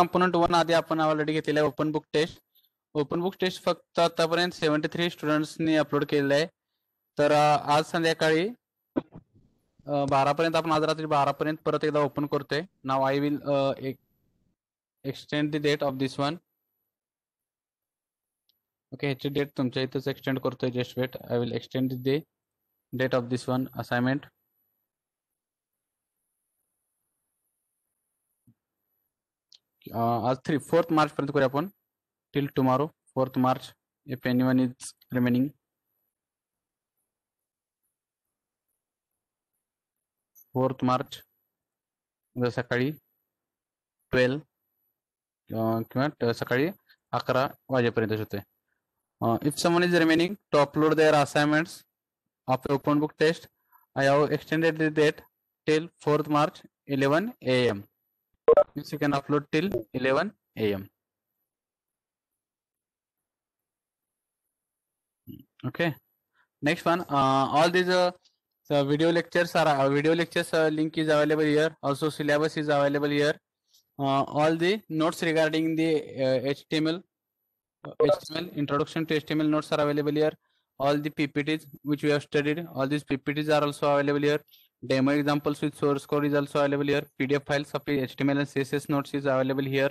Component one आधी आपण already घेतलेला आहे open book test open book test फक्त आतापर्यंत सेव्हन्टी थ्री स्टुडंट्सनी अपलोड केलेलं आहे. तर आज संध्याकाळी बारापर्यंत आपण आज रात्री बारापर्यंत परत एकदा ओपन करतोय. नाव I will extend the date of this one okay ह्याची डेट तुमच्या इथेच एक्सटेंड करतोय just wait I will extend the date of this one assignment आज थ्री फोर्थ मार्च पर्यंत करूया आपण. Till tomorrow fourth March if any one is remaining fourth March उद्या सकाळी ट्वेल्व किंवा ट- सकाळी अकरा वाजेपर्यंत होते. If someone is remaining to upload there assignments of open book test I have extended the date till fourth March eleven A M you can upload till 11 a.m. Okay. Next one. Uh, all these uh, video lectures are uh, video lectures uh, link is available here. Also syllabus is available here. Uh, all the notes regarding the uh, HTML, uh, HTML introduction to HTML notes are available here. All the PPTs which we have studied, all these PPTs are also available here demo examples with source code is also available here. Pdf files of html and css notes is available here.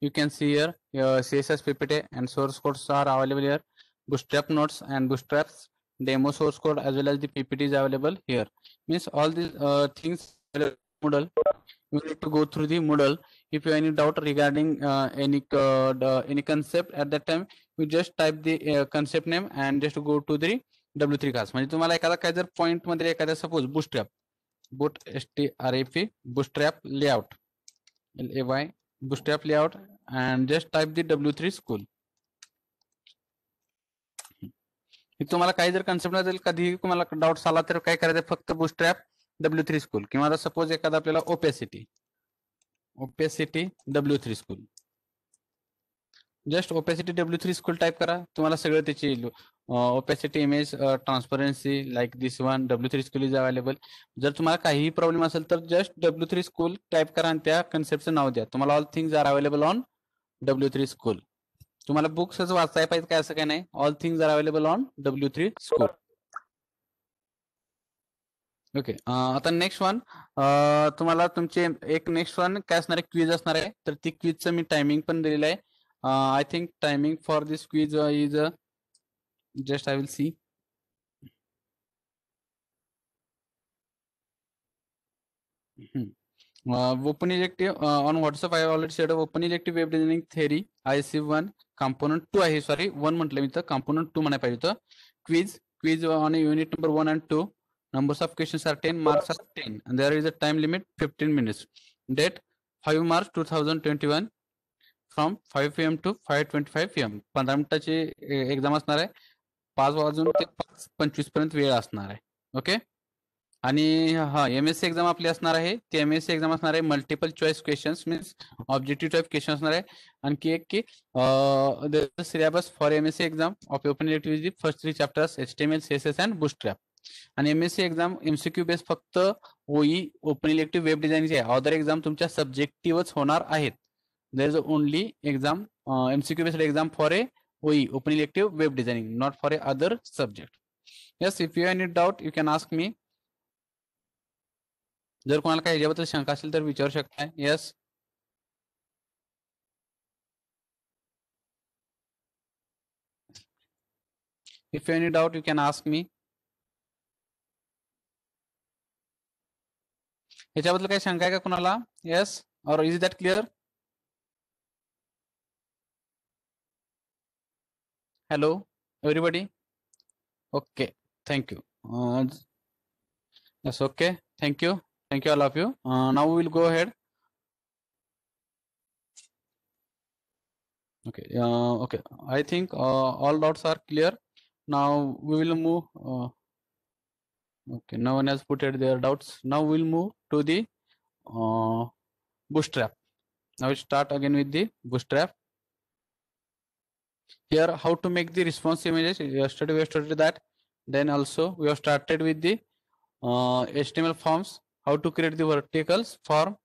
You can see here your css ppt and source codes are available here. Bootstrap notes and bootstraps demo source code as well as the ppt is available here. Means all these uh, things moodle you need to go through the moodle if you have any doubt regarding uh, any uh, any concept at that time you just type the uh, concept name and just go to the W three खास म्हणजे तुम्हाला एखादा काय जर पॉईंटमध्ये एखाद्या suppose bootstrap boot S T R F P bootstrap layout L A Y bootstrap layout and just type the W three school तुम्हाला काही जर कन्सेप्ट नसेल कधी तुम्हाला डाऊट आला तर काय करायचं? फक्त बुस्ट्रॅप डब्ल्यू थ्री स्कूल किंवा आता सपोज एखादा आपल्याला opacity opacity W three school just opacity W three school type करा. तुम्हाला सगळं त्याची opacity image transparency like this one W three school is available जर तुम्हाला काहीही प्रॉब्लेम असेल तर just W three school type करा आणि त्या कन्सेप्टचं नाव द्या. तुम्हाला all things are available on W three school तुम्हाला बुक्सच वाचताय पाहिजे काय असं काय नाही. All things are available on W three school okay आता नेक्स्ट वन तुम्हाला तुमचे एक नेक्स्ट वन काय असणार आहे? क्वीज असणार आहे. तर ती क्वीजचं मी टायमिंग पण दिलेलं आहे. I think timing for this quiz is just I will see. Mm-hmm. Uh, open elective uh, on WhatsApp. I already shared open elective web designing theory. IC component two आहे sorry one म्हटलं मी तर component two म्हणाय पाहिजे होतं quiz quiz on unit number one and two numbers of questions are ten marks are ten there is a time limit fifteen minutes date five March two thousand twenty one from five P M to five twenty five P पाच वाजून ते पाच पंचवीसपर्यंत वेळ असणार आहे. Okay आणि हा M S C exam आपली असणार आहे. ती एम एस सी एक्झाम असणार आहे. Multiple choice questions means objective type question असणार आहे. आणखी एक की syllabus for M S C exam of open electivity first three chapters H T M L C S S and bootstrap आणि M S C exam MCQ base फक्त ओई open elective web डिझाईनची आहे. Other exam तुमच्या सब्जेक्टिव्हच होणार आहेत. There is only exam MCQ based exam for a Open Elective Web Designing, not for a other subject. Yes, if you have any doubt, you can ask me. जर याच्याबद्दल शंका तर विचारू शकताय yes if any doubt you can ask me याच्याबद्दल काही शंका आहे का कोणाला yes or is that clear hello everybody? Okay thank you. Uh, yes okay. Thank you. Thank you all of you. Uh, now we will go ahead. Okay uh, okay. I think uh, all doubts are clear. Now we will move uh, okay no one has put it their doubts. Now we'll move to the uh, bootstrap. Now we start again with the bootstrap here how to make the response images. Yesterday we have studied that. Then also we have started with the uh, html forms how to create the verticals form.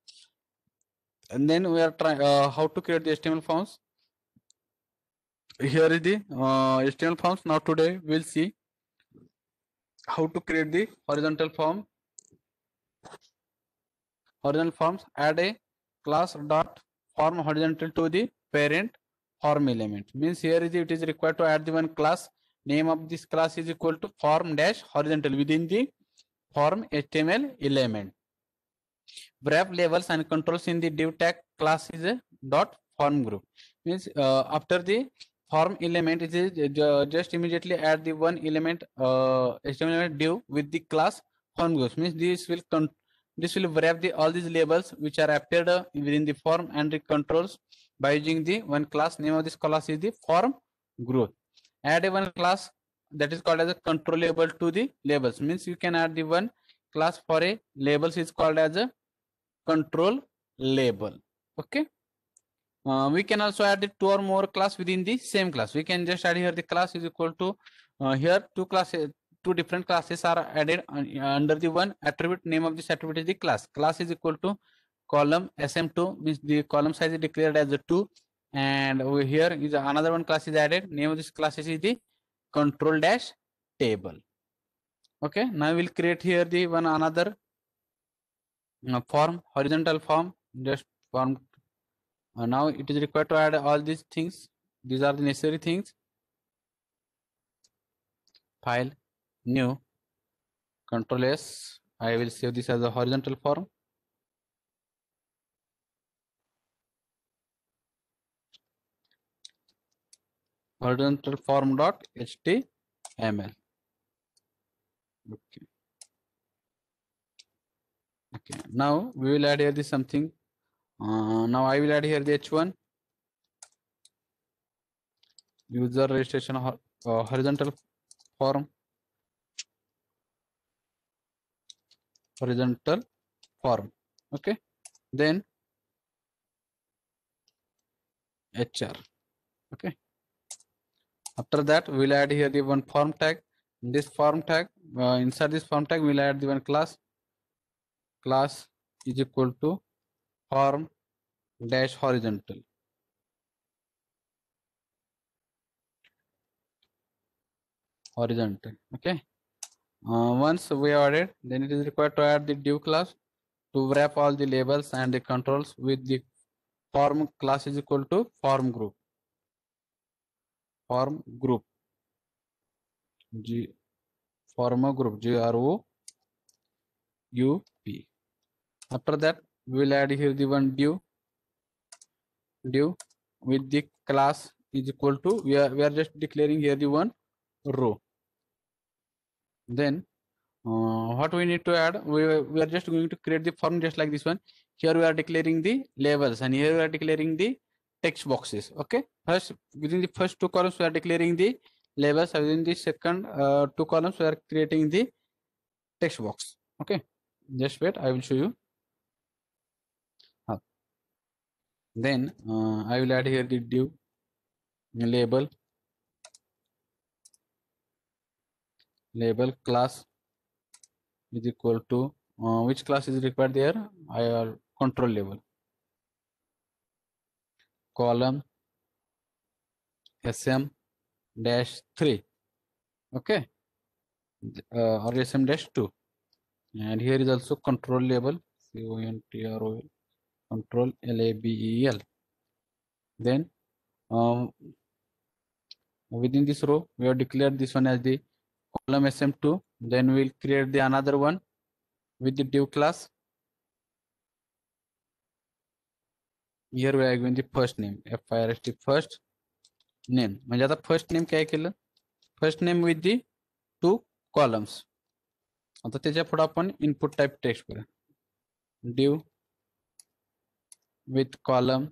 And then we are trying uh, how to create the html forms. Here is the uh, html forms. Now today we'll see how to create the horizontal form. Horizontal forms add a class dot form horizontal to the parent form element. Means here is it is required to add the one class. Name of this class is equal to form dash horizontal within the form html element. Wrap labels and controls in the div tag class is a dot form group. Means uh, after the form element it is ju- just immediately add the one element uh, html element div with the class form groups. Means this will con- this will wrap the all these labels which are appeared uh, within the form and the controls by using the one class name of this class is the form group add a one class that is called as a control label to the labels. Means you can add the one class for a labels is called as a control label. Okay? Uh, we can also add the two or more class within the same class. We can just add here the class is equal to uh, here two classes two different classes are added under the one attribute name of this attribute is the class. Class is equal to column sm2 means the column size is declared as a 2 and over here is another one class is added. Name of this class is the control dash label. Okay now we'll create here the one another uh, form horizontal form just form. Uh, now it is required to add all these things. These are the necessary things. File new control s. I will save this as a horizontal form horizontal form dot html okay. Okay. Now we will add here the something. Uh, now i will add here the h1 user registration uh, horizontal form. Horizontal form. Okay. Then hr okay after that we'll add here the one form tag. In this form tag uh, inside this form tag we'll add the one class. Class is equal to form dash horizontal. Horizontal okay? Uh, once we added then it is required to add the div class to wrap all the labels and the controls with the form class is equal to form group form group g form a group g r o u p after that we will add here the one div div with the class is equal to we are we are just declaring here the one row. Then uh, what we need to add we, we are just going to create the form just like this one. Here we are declaring the labels and here we are declaring the text boxes okay? First within the first two columns we are declaring the labels. Within the second uh, two columns we are creating the text box okay? Just wait i will show you. How. then uh, i will add here the div label. Label class is equal to uh, which class is required there? I are control label column sm dash 3 okay. Uh, or sm dash 2 and here is also control label c o n t r o l control l a b e l. Then um, within this row we have declared this one as the column sm2 then we'll create the another one with the div class here we are given the first name F I R S T first name म्हणजे आता first name काय केलं? First name with the two columns आता त्याच्या पुढे आपण input type text करू div with column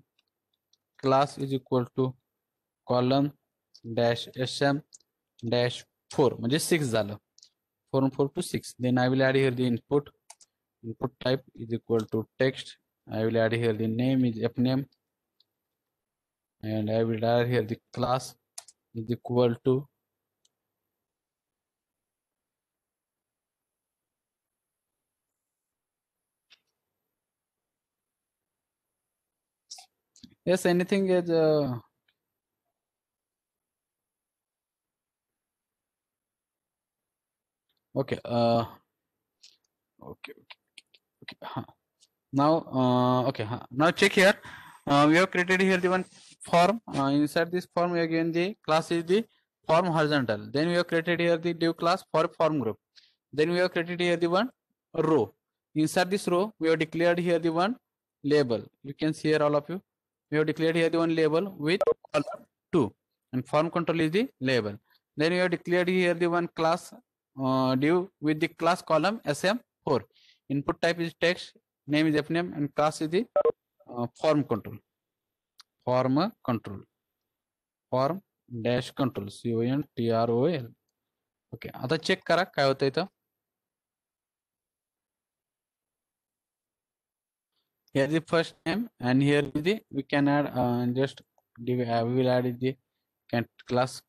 class is equal to column dash S M dash four म्हणजे सिक्स झालं. Four four two six then I will add here the input input type is equal to text i will add here the name is f name and i will add here the class is equal to yes anything is uh, okay uh okay okay okay huh. Now uh okay now check here. Uh, we have created here the one form. Uh, inside this form have the class is the form horizontal. Then we have created here the div class for form group. Then we have created here the one row. Inside this row we have declared here the one label. You can see here all of you. We have declared here the one label with column 2 and form control is the label. Then we have declared here the one class uh, div with the class column sm4 input type is text name is fname and class is the uh, form control form control form dash control c o n t r o l okay आता check करा काय होतं इथं here the first name and here is the we can add uh, just uh, we will add the can class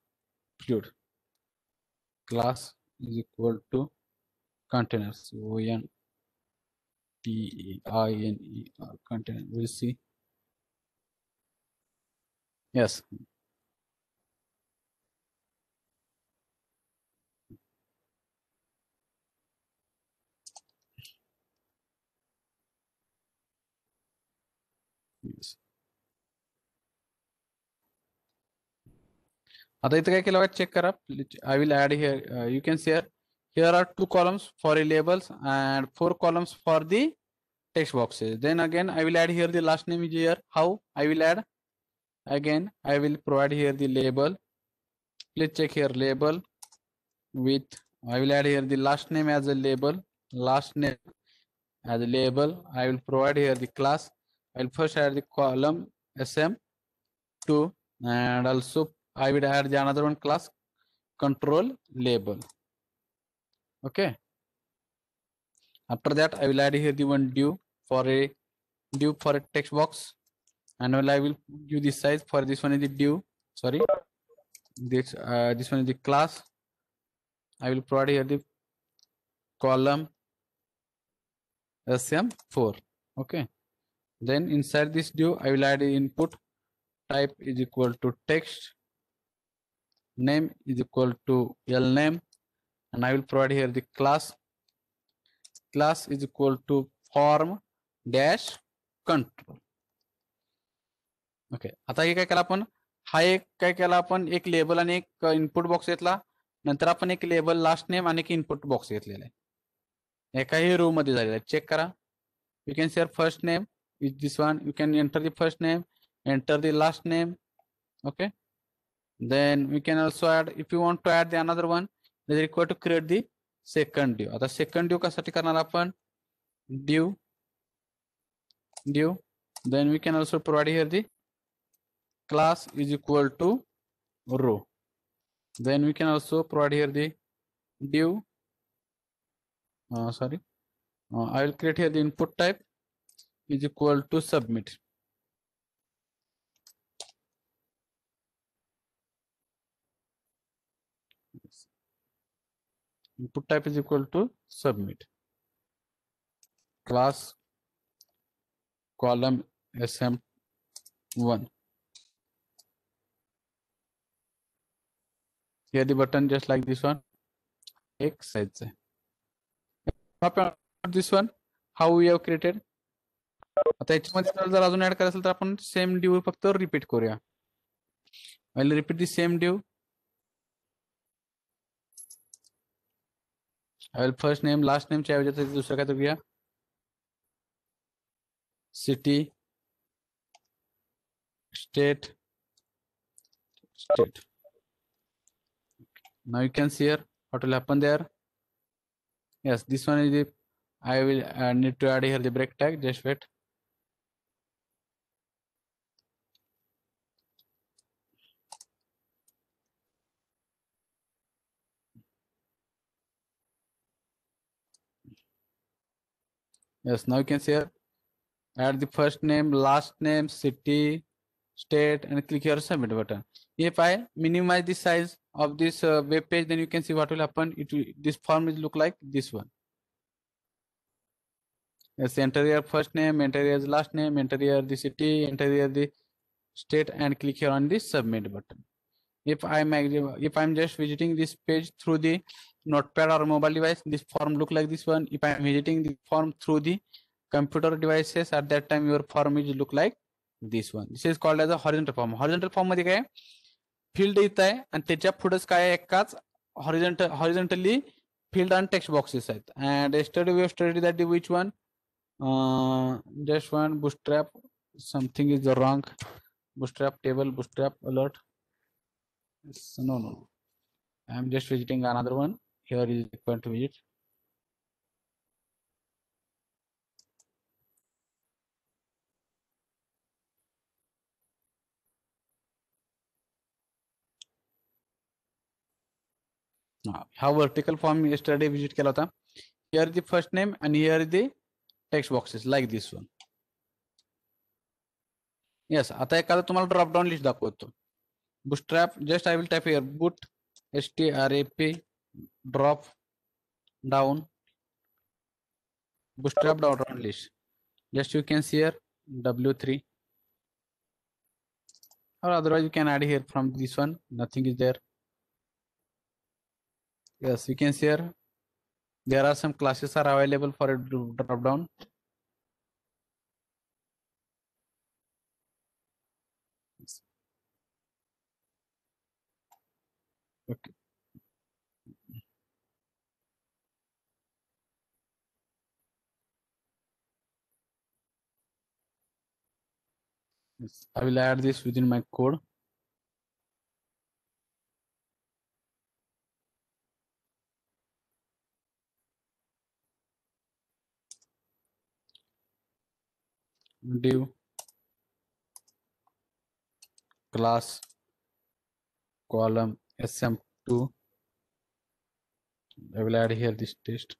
fluid class is equal to containers o n t e i n e r container we'll see yes yes आता इथं काय केलं बघा check करा I will add here you can share here are two columns for a labels and four columns for the text boxes. Then again i will add here the last name is here. How? I will add. Again i will provide here the label. Let's check here label with i will add here the last name as a label. Last name as a label. I will provide here the class. I will first add the column sm2 and also i will add the another one class. Control label okay. After that i will add here the one div for a div for a text box. And i will give the size for this one is the div sorry. This uh, this one is the class. I will provide here the column sm4 okay. Then inside this div i will add input. Type is equal to text. Name is equal to l name and I will provide here the class. Class is equal to form dash control. Okay आता हे काय केलं आपण हा एक काय केला आपण एक लेबल आणि एक इनपुट बॉक्स घेतला नंतर आपण एक लेबल लास्ट नेम आणि एक इनपुट बॉक्स घेतलेला आहे एकाही रो मध्ये झालेला आहे चेक करा you can share first name is this one you can enter the first name enter the last name okay then we can also add if you want to add the another one is required to create the second div आता second div कशासाठी करणार आपण div div then we can also provide here the class is equal to row then we can also provide here the div uh, sorry uh, I will create here the input type is equal to submit Input type is equal to submit class column sm1 here the button just like this one x size this one how we have created आता याच्यामध्ये जर अजून add करायचं तर आपण same due फक्त repeat करूया repeat the same due I will first name last name च्या ऐवजी दुसरं काय घेऊया city state state now you can see here what will happen there yes this one is the i will uh, need to add here the break tag just wait Yes, now you can see here, add the first name, last name, city, state, and click here submit button. If I minimize the size of this uh, web page, then you can see what will happen. It will, this form will look like this one. Yes, enter your first name, enter your last name, enter your the city, enter your the state and click here on the submit button if i'm ag- if i'm just visiting this page through the notepad or mobile device this form look like this one if i'm visiting the form through the computer devices at that time your form is look like this one this is called as a horizontal form horizontal form मध्ये काय field येत आहे आणि त्याच्या पुढेच काय आहे? एकाच horizontal horizontally field and text boxes आहेत and yesterday we have studied that the which one uh just one bootstrap something is wrong bootstrap table bootstrap alert It's- no no i'm just visiting another one here is equal to visit now how vertical form yesterday visit केला होता here is the first name and here is the text boxes like this one yes आता एखादा तुम्हाला drop down list दाखवतो bootstrap just i will type here boot strap drop down bootstrap dot down list. Just you can see here w3 or otherwise you can add here from this one nothing is there. Yes you can see here there are some classes are available for a drop down okay. Yes. I will add this within my code. Div class column sm2 i will add here this text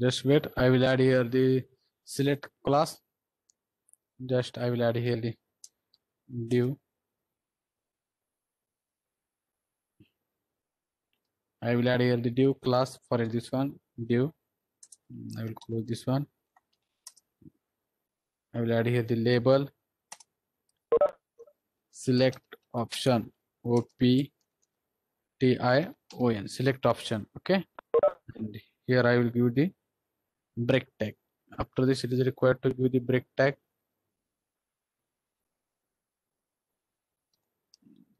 just wait i will add here the select class. Just i will add here the div. I will add here the div class for this one Mm, i will close this one. I will add here the label. Select option o p t i o n select option okay? And here i will give the break tag. After this it is required to give the break tag.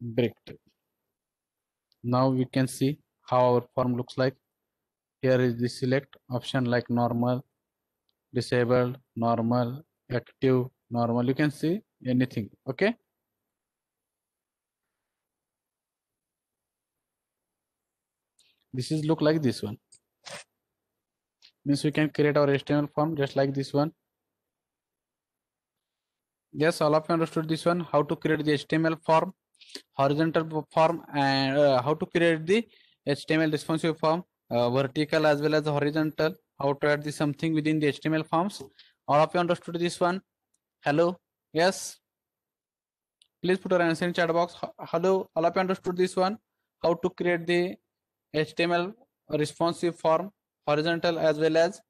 Break tag. Now we can see how our form looks like. Here is the select option like normal disabled normal active normal. You can see anything okay? This is look like this one means we can create our HTML form just like this one. Yes, all of you understood this one, how to create the HTML form, horizontal form and uh, how to create the HTML responsive form, uh, vertical as well as horizontal, how to add the something within the HTML forms. All of you understood this one? Hello? Yes? Please put your answer in chat box. Hello? All of you understood this one? How to create the HTML responsive form horizontal as well as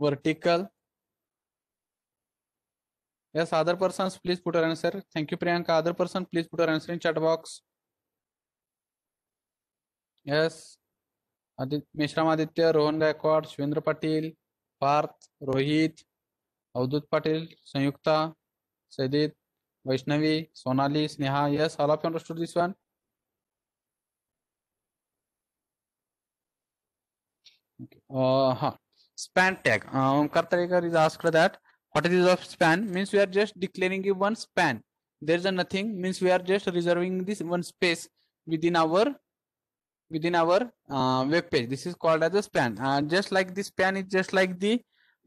vertical. Yes, other persons, please put your answer. Thank you, Priyanka. Other person, please put your answer in chat box. Yes. Adit, Mishram Aditya, Rohan Gaikwad, Shwendra Patil, Parth, Rohit, Avdut Patil, Sanyukta, Saidit, Vaishnavi, Sonali, Sneha. Yes, all of you understood this one. Uh huh. span tag. Uh, Omkar Tarekar is asked that what is of span? Means we are just declaring one span. There is a nothing. Means we are just reserving this one space within our within our uh, web page. This is called as a span. Uh, just like this span is just like the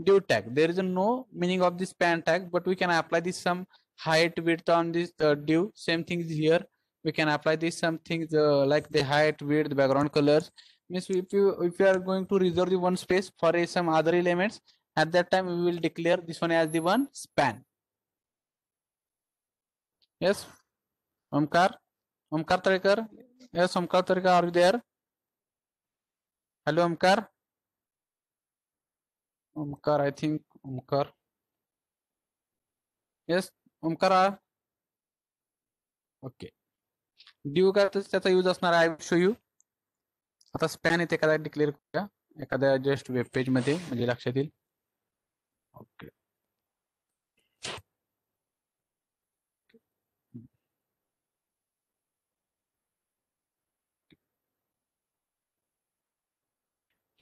div tag. There is no meaning of this span tag but we can apply this some height width on this uh, div same things here. We can apply this some things uh, like the height width background colors means if you if you are going to reserve the one space for a, some other elements at that time we will declare this one as the one span yes omkar omkar Tarekar. yes omkar Tarekar, are you there hello omkar omkar i think omkar yes omkar are okay due का त्याचा use असणार आय show you आता स्पॅन येते एखादा declare करूया. एखाद्या just web पेजमध्ये म्हणजे लक्षात येईल. ओके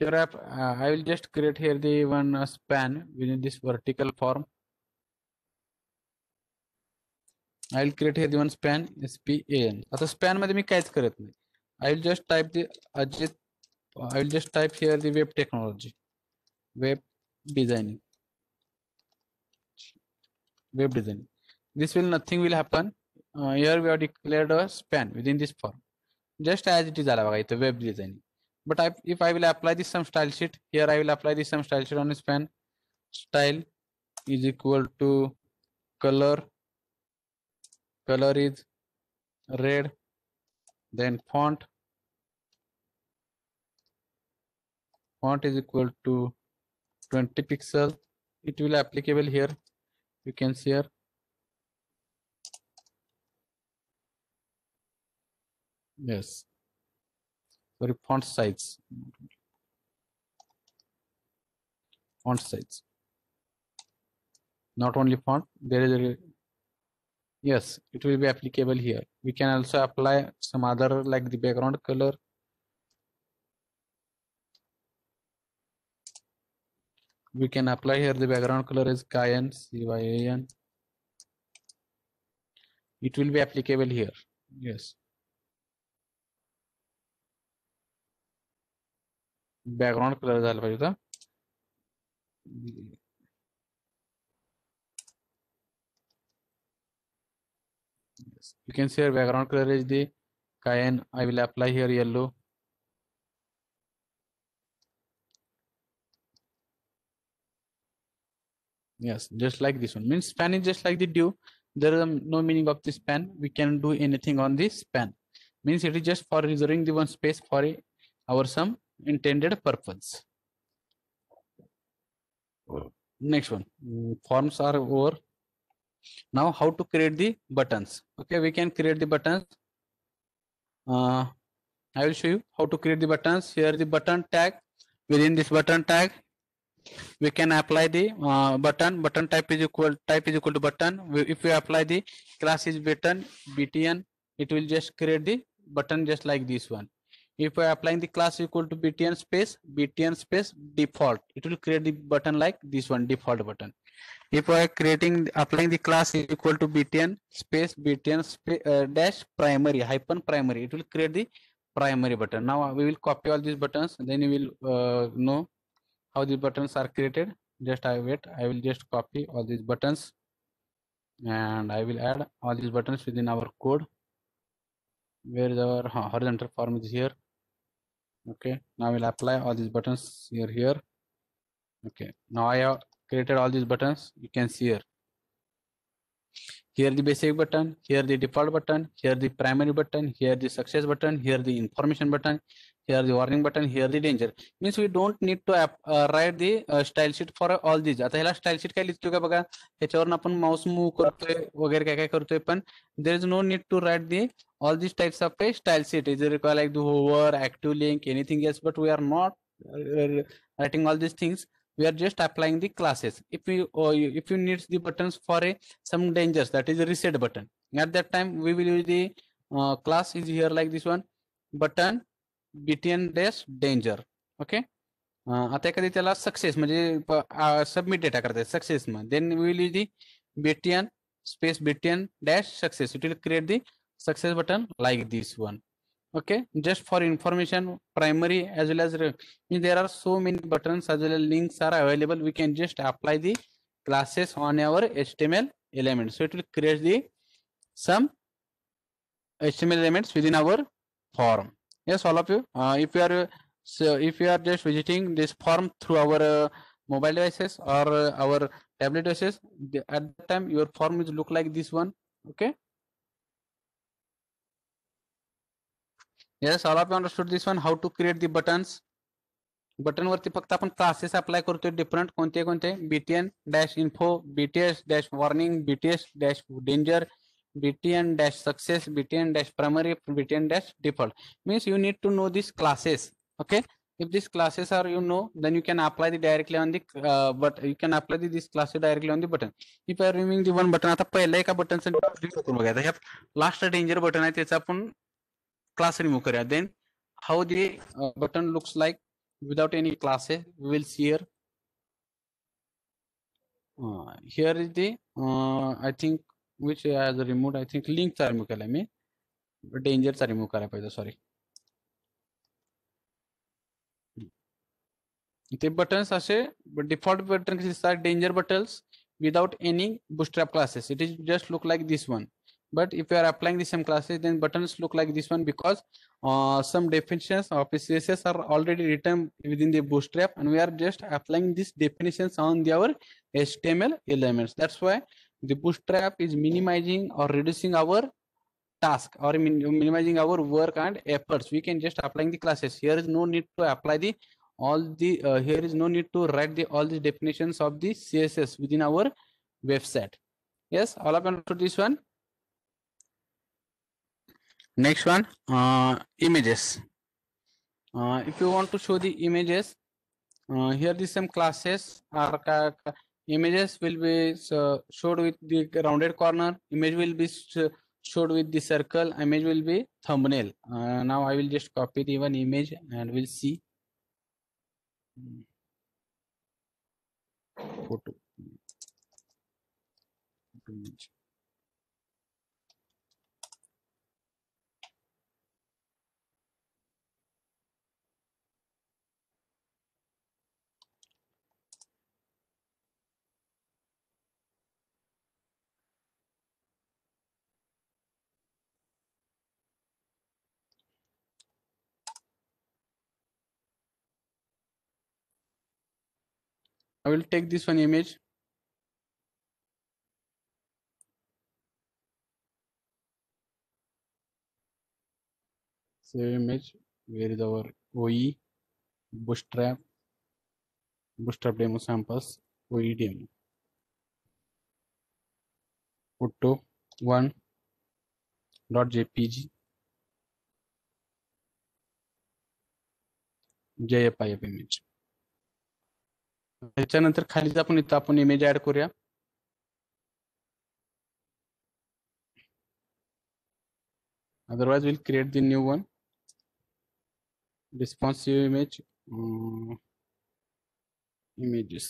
तर I will just create here the one span with in this vertical form I will create here the one span S P N आता स्पॅनमध्ये मी काहीच करत नाही. i'll just type the ajit i'll just type here the web technology web designing. Web designing. This will nothing will happen. Uh, here we have declared a span within this form. Just as it is the web designing. But I, if i will apply this some style sheet here i will apply this some style sheet on span. Style is equal to color color is red then font font is equal to 20 pixel. It will applicable here. You can see here. Yes. Sorry font size. Font size. Not only font there is a yes it will be applicable here. We can also apply some other like the background color we can apply here. The background color is cyan cyan it will be applicable here. Yes. Background color. झाला पाहिजे Yes. you can see our background color is the cyan i will apply here yellow. Yes just like this one means span is just like the div there is no meaning of this span we can do anything on this span means it is just for reserving the one space for a, our some intended purpose. Next one, mm, forms are over. Now how to create the buttons. Okay, we can create the buttons. Uh, I will show you how to create the buttons. Here the button tag. Within this button tag, we can apply the uh, button. Button type is equal type is equal to button. If we apply the class is button btn, it will just create the button just like this one if I applying the class equal to btn space btn space default it will create the button like this one default button if I creating applying the class equal to btn space btn space uh, dash primary hyphen primary it will create the primary button now we will copy all these buttons then you will uh, know how the buttons are created? Just i wait. I will just copy all these buttons. And i will add all these buttons within our code. Where is our horizontal form is here. Okay. Now we'll apply all these buttons here here. Okay. Now i have created all these buttons. You can see here. Here the basic button here the default button here the primary button here the success button here the information button here the warning button here the danger means we don't need to uh, write the uh, style sheet for all these आता ह्याला style sheet काय लिहितो का बघा ह्याच्यावरून आपण Mouse move करतोय वगैरे काय काय करतोय पण देर is no need to right the all these types of a style sheet is require like the hover active link anything else but we are not uh, writing all these things we are just applying the classes if you uh, if you need the buttons for a some dangers that is a reset button at that time we will use the uh, class is here like this one button btn dash danger okay आता एखादी त्याला success म्हणजे submit data करताय success मग then will use the BTN space BTN dash success it will create the success button like this one okay just for information primary as well as there are so many buttons as well as links are available we can just apply the classes on our html element. So it will create the some HTML elements within our form. Yes, all of you. Uh, if you are so if you are just visiting this form through our uh, mobile devices or uh, our tablet devices, the, at that time your form will look like this one. Okay. Yes, all of you understood this one. How to create the buttons. Button वरती फक्त आपण classes apply करतोय different कोणते कोणते BTN dash info BTS dash warning BTS dash danger btn dash success btn dash primary btn dash default means you need to know these classes okay if these classes are you know then you can apply the directly on the uh, but you can apply the, these classes directly on the button if you are removing the one button आता पहिला एका बटनचं करून बघायचं ह्या last danger button आहे त्याचा आपण class remove करूया then how the button looks like without any classes we will see here uh, here is the uh, i think which has removed i think link चा remove केला मी danger चा remove करायला पाहिजे sorry ते buttons असे default button कसे दिसतात danger buttons without any bootstrap classes it is just look like this one but if you are applying the same classes then buttons look like this one because uh, some definitions of css are already written within the bootstrap and we are just applying these definitions on the, our html elements that's why the bootstrap is minimizing or reducing our task or min minimizing our work and efforts. We can just applying the classes. Here is no need to apply the all the uh, here is no need to write the all the definitions of the css within our website. Yes all of you understood this one. Next one uh, images. Uh, if you want to show the images uh, here the some classes are images will be uh, showed with the rounded corner. Image will be showed with the circle. Image will be thumbnail. Uh, now i will just copy the one image and we'll see. Photo image I will take this one image. Save image. Where is our OE? Bootstrap. Bootstrap demo samples. OE demo. Photo one dot jpg. JPIF image. त्याच्यानंतर खालीच आपण इथं आपण image करूया otherwise we'll create the new one responsive image um, images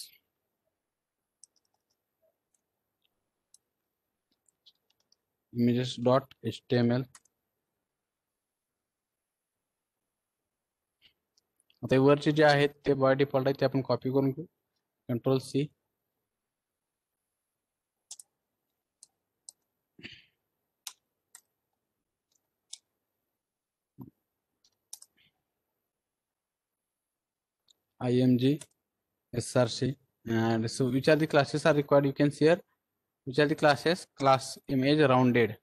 images dot html आता वरचे जे आहेत ते बाय डिफ़ॉल्ट आहेत ते आपण कॉपी करून घेऊ control C img src and so which are the classes are required you can see here which are the classes class image rounded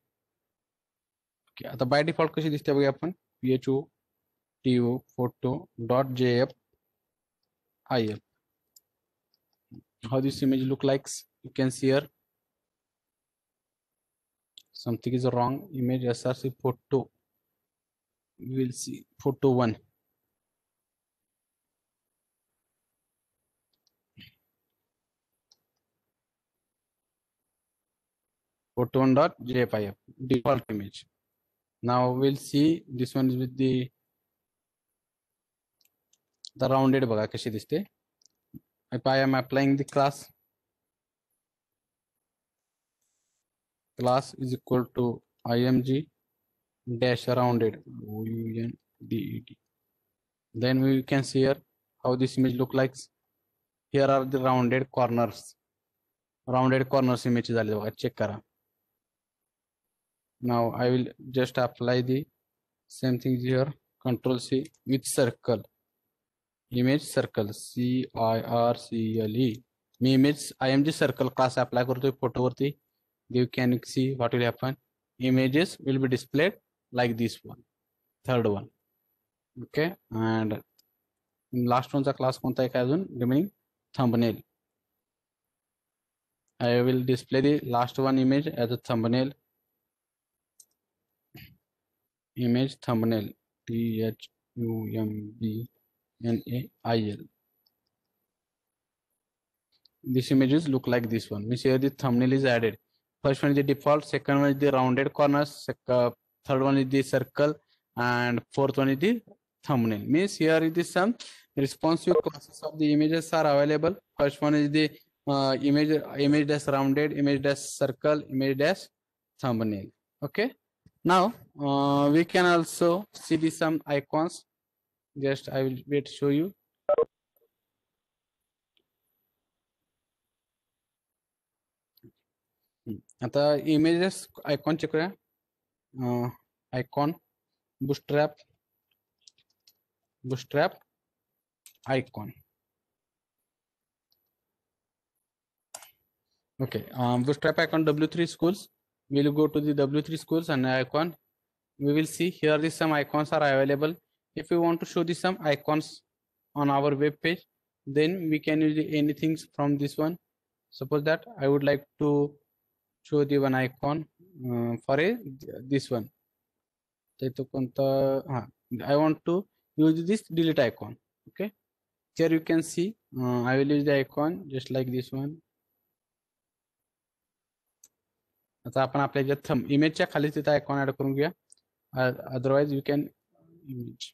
okay आता बाय डिफॉल्ट कशी दिसते बघूया आपण pho to photo dot jf if how this image look likes you can see here something is wrong image src photo we will see photo one photo one dot jpif default image now we'll see this one is with the the rounded बघा कशी दिसते if I am applying the class class is equal to img dash rounded O-U-N-D-E-D. then we can see here how this image look like here are the rounded corners rounded corners image झाले बघा check करा नाव I will just apply the same thing here control C with circle image circle C I R C L E me image I M G circle class apply करतोय फोटोवरती you can see what will happen images will be displayed like this one third one okay and last oneचा class कोणता आहे काय अजून remaining thumbnail I will display the last one image as a thumbnail image thumbnail T H U M B N A I L. These images look like this one. Means here the thumbnail is added. First one is the default second one is the rounded corners uh, third one is the circle and fourth one is the thumbnail. Means here it is some responsive classes of the images are available. First one is the uh, image image dash rounded image dash circle image dash thumbnail. Okay? Now uh, we can also see the some icons just i will wait to show you आता images icon check करूया icon Bootstrap Bootstrap icon okay um, bootstrap icon w3 schools we'll go to the w3 schools and icon we will see here the some icons are available if we want to show the some icons on our web page then we can use the anything from this one suppose that i would like to show the one icon uh, for a this one ते तो कोणता हा I want to use this delete icon okay here you can see uh, I will use the icon just like this one आता आपण आपल्या ज्या थम इमेजच्या खाली तिथं आयकॉन ऍड करून घेऊया otherwise you can image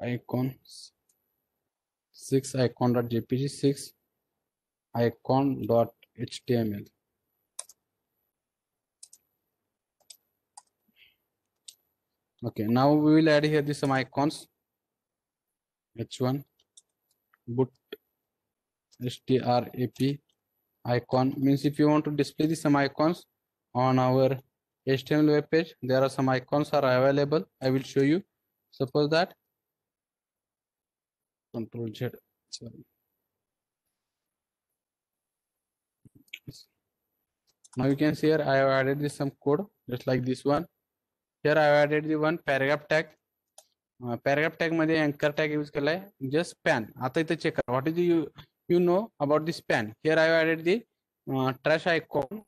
icons 6 icon.jpg 6 icon.html okay now we will add here the some icons. H1 boot strap icon. Means if you want to display the some icons on our html web page there are some icons are available. I will show you. Suppose that control Z. Now you can see here I have added some code just like this one. Here I have added the one paragraph tag. Uh, paragraph tag my anchor tag is just span. What what is you you know about this span? Here I have added the uh, trash icon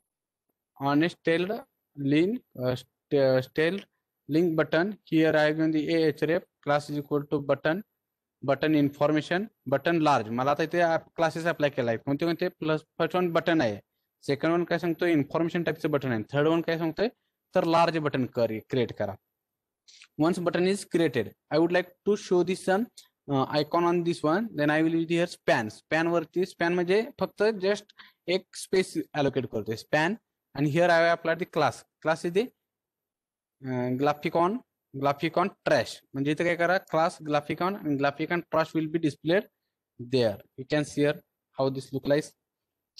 on a stale link, uh, uh link button. Here I have given the a href class equal to button. Button information button large. मला आता इथे classes apply केला आहे कोणते कोणते? Plus first one button आहे. Second one काय सांगतोय? इन्फॉर्मेशन टाईपचं बटन आहे. थर्ड वन काय सांगतोय? तर लार्ज बटन कर क्रिएट करा. Once button is created I would like to show this sun icon on this one then I will use here span span वरती स्पॅन म्हणजे फक्त जस्ट एक स्पेस अलोकेट करतोय. स्पॅन आणि here I apply the class class is the glyphicon glyphicon trash म्हणजे इथे काय करा क्लास ग्राफिकॉन आणि glyphicon trash will be displayed there you can see how this look like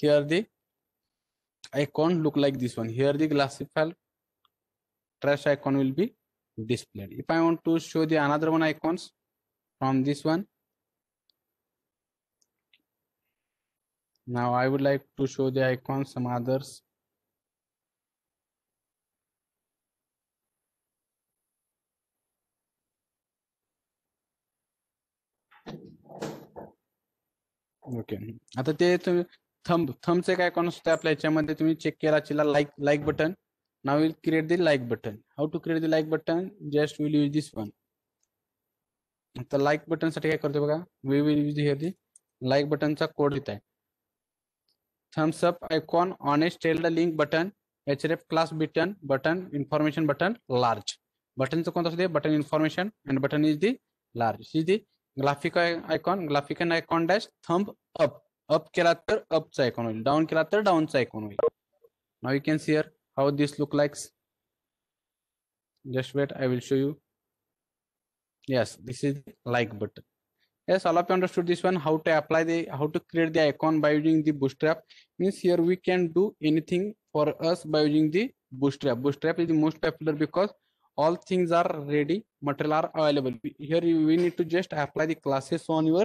here the icon look like this one here the classified trash icon will be displayed if i want to show the another one icons from this one now i would like to show the icons some others okay. आता ते तुम्ही thumb थंबचे काय कोण असते आपल्या याच्यामध्ये, तुम्ही check केला चिला like like button now will create the like button how to create the like button just will use this one आता लाईक बटन साठी काय करतो बघा? We will use here the like बटनचा code येत आहे thumbs up icon on a styled link button href class button button information button large बटनचं कोणतं असते button information and button is the large is the graphic i- icon graphic and icon dash thumb up up केला तर अपचा icon होईल down केला तर डाऊनचा icon होईल now you can see how this look likes just wait i will show you yes this is like button yes all of you understood this one how to apply the how to create the icon by using the bootstrap means here we can do anything for us by using the bootstrap bootstrap is the most popular because all things are ready material are available here you- we need to just apply the classes on your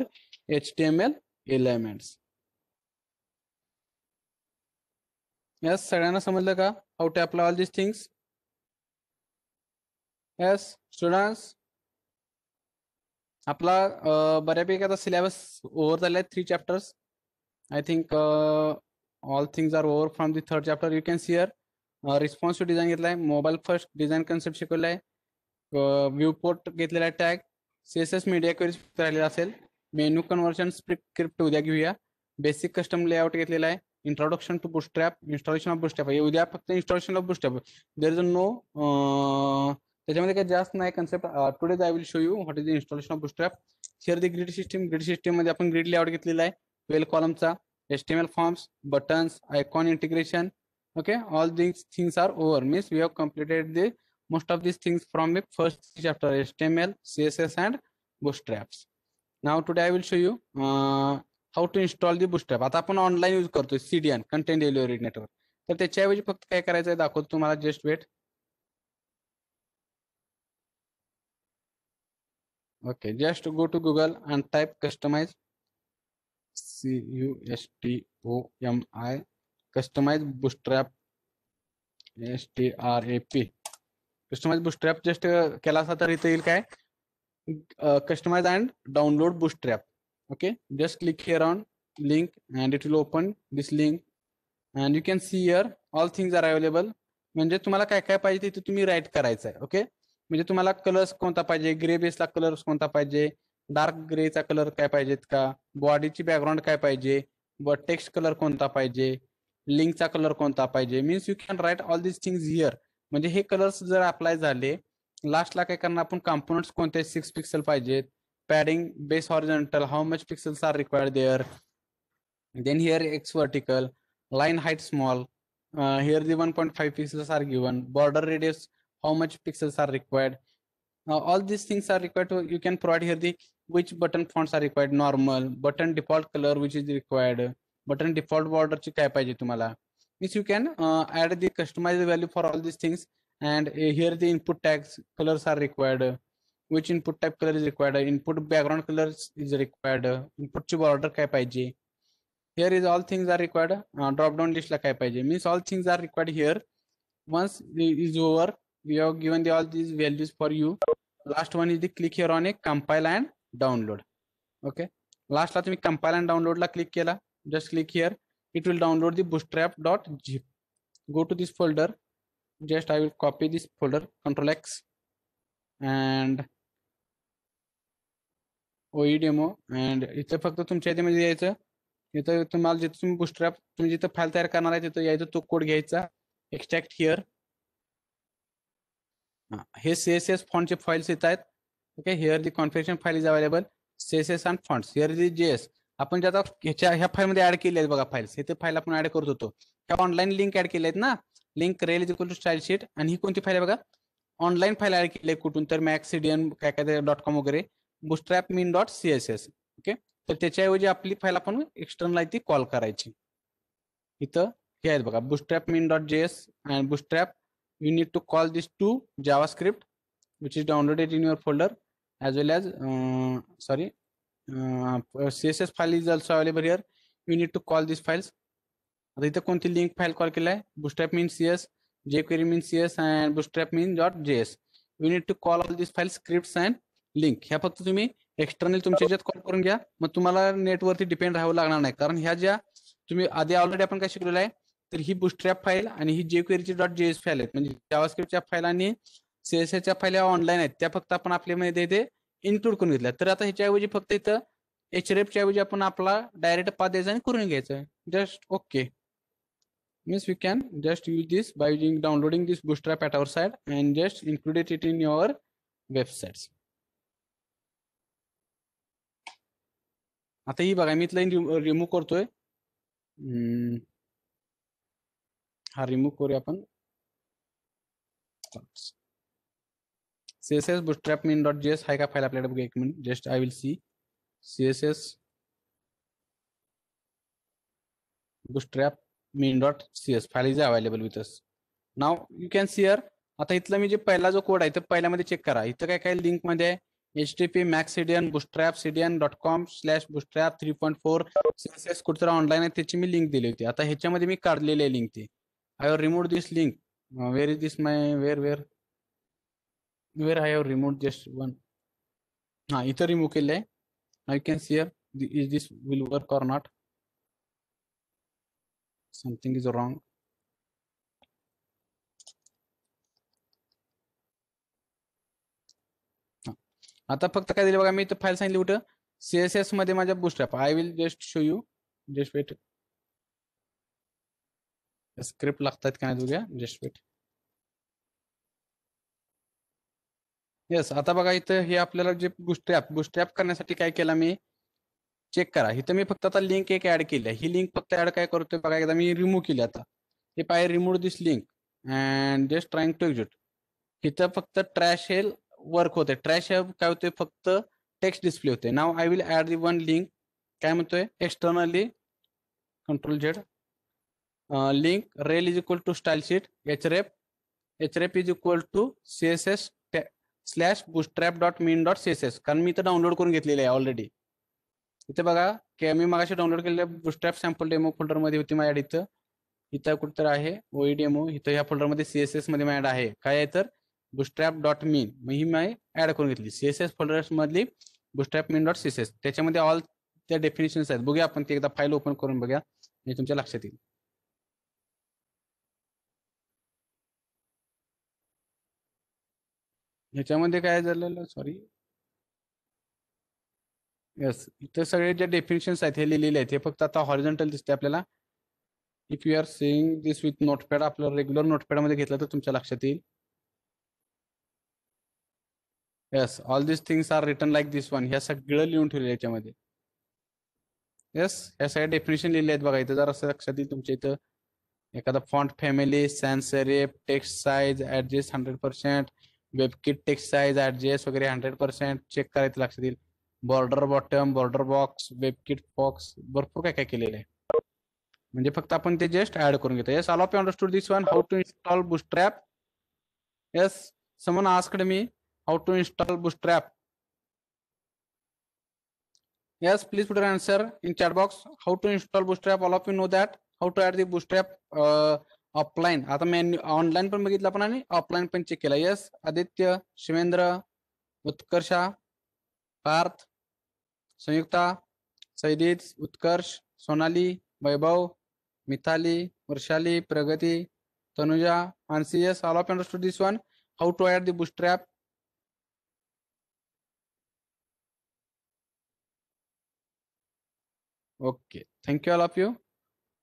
html elements yes सगळ्यांना समजलं का how to apply all these things yes students आपला अं, बऱ्यापैकी आता syllabus over झाले आहेत three chapters I think all things are over from the third chapter you can सिअर Responsive design घेतला आहे मोबाईल फ़र्स्ट डिझाईन कन्सेप्ट शिकवला आहे व्ह्यू पोर्ट घेतलेला आहे टॅग सी मीडिया क्वेरीज राहिलेला असेल. मेन्यू कन्व्हर्जन स्क्रिप्ट उद्या घेऊया. बेसिक कस्टम लेआउट घेतलेला आहे. Introduction to Bootstrap installation of Bootstrap उद्या फक्त installation of Bootstrap there is no त्याच्यामध्ये काही जास्त नाही concept today's I will show you what is the installation of Bootstrap here the grid system grid system मध्ये आपण ग्रीड लेआउट घेतलेला आहे. ट्वेल्व कॉलमचा एस्टिमेल forms buttons icon integration okay all these things are over means we have completed the most of these things from the first chapter html css and bootstraps now today i will show you uh, how to install the bootstrap आता आपण online use करतोय cdn content delivery network तर त्याच्याऐवजी फक्त काय करायचं आहे दाखवतो तुम्हाला just wait okay just go to google and type customize c u s t o m i customize Bootstrap S T R A P customize Bootstrap just केला असता तर इथे येईल काय? Customize and download Bootstrap okay just click here on link and it will open this link and you can see here all things are available म्हणजे तुम्हाला काय काय पाहिजे तिथे तुम्ही राईट करायचं आहे. ओके म्हणजे तुम्हाला कलर्स कोणता पाहिजे? ग्रे बेसला कलर्स कोणता पाहिजे? डार्क ग्रेचा कलर काय पाहिजेत का? बॉडीची बॅकग्राऊंड काय पाहिजे? व टेक्स्ट कलर कोणता पाहिजे? लिंकचा कलर कोणता पाहिजे means you can write all this things here म्हणजे हे कलर्स जर अप्लाय झाले लास्टला काय करणार आपण कॉम्पोनंट्स कोणते सिक्स पिक्सल पाहिजेत padding base horizontal how much pixels are required there then here x vertical line height small uh, here the 1.5 pixels are given border radius how much pixels are required now all these things are required to you can provide here the which button fonts are required normal button default color which is required button default border ची काय पाहिजे तुम्हाला means you can uh, add the customized value for all these things and uh, here the input tags colors are required which input type color is required input background colors is required input ची border काय पाहिजे here is all things are required uh, drop down list ला काय पाहिजे means all things are required here once it is over we have given the all these values for you last one is the click here on a compile and download okay last ला तुम्ही compile and download La click केला just click here it will download the bootstrap.zip go to this folder just i will copy this folder control x and oe demo and इथे फक्त तुमच्या इथे मध्ये यायचं इथं तुम्हाला जिथं तुम्ही बुस्ट्रॅप तुम्ही जिथं फाईल तयार करणार आहे तिथं यायचं तो कोड घ्यायचा एक्स्ट्रॅक्ट हिअर हे सी एस एस फॉन्टचे फाईल्स येत आहेत okay here the configuration file is available C S S and fonts here the J S आपण ज्याचा आता ह्याच्या ह्या फाईलमध्ये ऍड केले आहेत बघा फाईल्स. इथे फाईल आपण ऍड करत होतो. ह्या ऑनलाईन लिंक ऍड केले आहेत ना? Link rel is equal to stylesheet. आणि ही कोणती फाईल आहे बघा? ऑनलाईन फाईल ऍड केली आहे कुठून तर मॅक्स काय काय डॉट कॉम वगैरे. Bootstrap mean dot C S S okay? तर त्याच्याऐवजी आपली फाईल आपण एक्स्टर्नल आहे ती कॉल करायची. इथं हे आहेत बघा. Bootstrap mean dot J S and Bootstrap you need to call this to JavaScript which is downloaded in your folder as well as sorry CSS file is also available here you need to call this files आता इथं कोणती link file call केला आहे Bootstrap mean C S jQuery mean C S and Bootstrap mean dot J S you need to call all this file script and link ह्या फक्त तुम्ही external तुमच्या याच्यात कॉल करून घ्या. मग तुम्हाला नेटवरती डिपेंड राहावं लागणार नाही. कारण ह्या ज्या तुम्ही आधी ऑलरेडी आपण काय शिकलेलं आहे तर ही बुस्ट्रॅप फाईल आणि ही जे क्वेरीची डॉट जे एस फाईल आहेत. म्हणजे जावास्क्रिप्टच्या फाईल आणि सीएसएसच्या फाईल ऑनलाईन आहेत. त्या फक्त आपण आपल्यामध्ये इथे इन्क्लूड करून घेतल्या. तर आता ह्याच्याऐवजी फक्त इथं एच च्या ऐवजी आपण आपला डायरेक्ट पाथ द्यायचा आणि करून घ्यायचं. Just okay means we can just use this by using downloading this bootstrap at our side and just include it in your websites. आता ही बघा मी इथला रिमूव्ह करतोय. हा रिमूव्ह करूया आपण. मीन डॉट जीएस हाय का फाईल आपल्याकडे बघूया एक minute just I will see CSS bootstrap mean dot cs file is available with us. Now, you can see here, आता इथला मी जे पहिला जो कोड आहे तर पहिल्यामध्ये चेक करा. इथं काय काय लिंक मध्ये H T P max CDN Bootstrap CDN dot com slash Bootstrap three point four CSS कुठं ऑनलाईन आहे, त्याची मी लिंक दिली होती. आता ह्याच्यामध्ये मी काढलेली आहे लिंक ती. I remove this link where is this my where where where I have removed just one. Now, ah, either remove kele. Now you can see here, the, is this will work or not? Something is wrong. आता फक्त काय दिलं बघा मी इथं file सांगितली कुठं CSS मध्ये माझ्या Bootstrap I will just show you just wait script लागतात का नाही तुझ्या जस्ट वेट येस आता बघा इथं हे आपल्याला जे बुस्टॅप ॲप करण्यासाठी काय केलं मी चेक करा. इथं मी फक्त आता लिंक एक ऍड केली आहे. ही लिंक फक्त ऍड काय करतोय बघा एकदा मी रिमूव्ह केली आता. हे पाय remove this link and just trying to exit इथं फक्त ट्रॅश हे वर्क होते ट्रॅश हे काय होते फक्त टेक्स्ट डिस्प्ले होते now I will add the one link काय म्हणतोय? Externally control Z link rel is equal to stylesheet href href is equal to C S S slash Bootstrap dot mean dot C S S कारण मी इथं download करून घेतलेले आहे already इथे बघा की मी मागाशी डाउनलोड केलेल्या बुस्ट्रॅप सॅम्पल डेमो फोल्डरमध्ये होती माझ्या इथं. इथं कुठं आहे ओई डेमो इथं ह्या फोल्डरमध्ये सीएसएसमध्ये माझ्या आहे. काय आहे तर बुस्ट्रॅप डॉट मीन मग ही मी ऍड करून घेतली. सीएसएस फोल्डर्स मधली बुस्ट्रॅप मीन डॉट सीएसएस त्याच्यामध्ये ऑल त्या डेफिनेशन्स आहेत. बघूया आपण ते एकदा फाईल ओपन करून बघूया. हे तुमच्या लक्षात येईल. ह्याच्यामध्ये काय झालेलं सॉरी येस इथं सगळे जे डेफिनेशन्स आहेत हे लिहिलेले आहेत. हे फक्त आता हॉरिझॉन्टल दिसते आपल्याला. If you are saying this with Notepad आपलं रेग्युलर नोटपॅडमध्ये घेतलं तर तुमच्या लक्षात येईल. Yes all this things are return like this one ह्या सगळं लिहून ठेवलं याच्यामध्ये. येस ह्या सगळ्या डेफिनेशन लिहिले आहेत बघा. इथं जर असं लक्षात येईल तुमच्या इथं. एखादा font family sans serif text size adjust hundred percent webkit text size adjust वगैरे हंड्रेड पर्सेंट चेक करायचं लक्षात येईल. Border bottom border box webkit box भरपूर काय काय केलेलं आहे. म्हणजे फक्त आपण ते जस्ट ऍड करून घेतो. Yes all of you understood this one how to install Bootstrap yes someone asked me how to install Bootstrap yes, please put your answer in chat box. How to install bootstrap? All of you know that. How to add the uh, आता मी online पण बघितलं आपण आणि offline check केला. Yes Aditya Shivendra Utkarsha Parth Sanyukta Saidit Utkarsh Sonali Vaibhav Mithali Varshali Pragati Tanuja Mansi yes all of understood this one how to add the Bootstrap okay. Thank you all of you.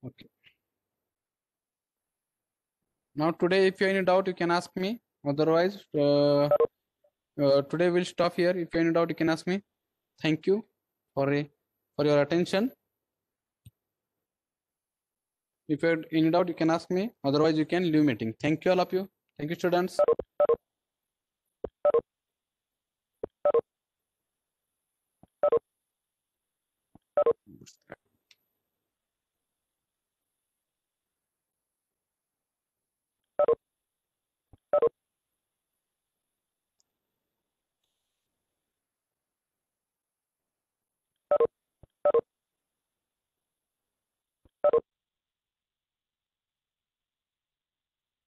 Okay. now today if you have any doubt you can ask me. Otherwise uh, uh, today we'll stop here. If you have any doubt you can ask me. Thank you for for your attention. If you have any doubt you can ask me. Otherwise you can leave meeting. Thank you all of you. Thank you students.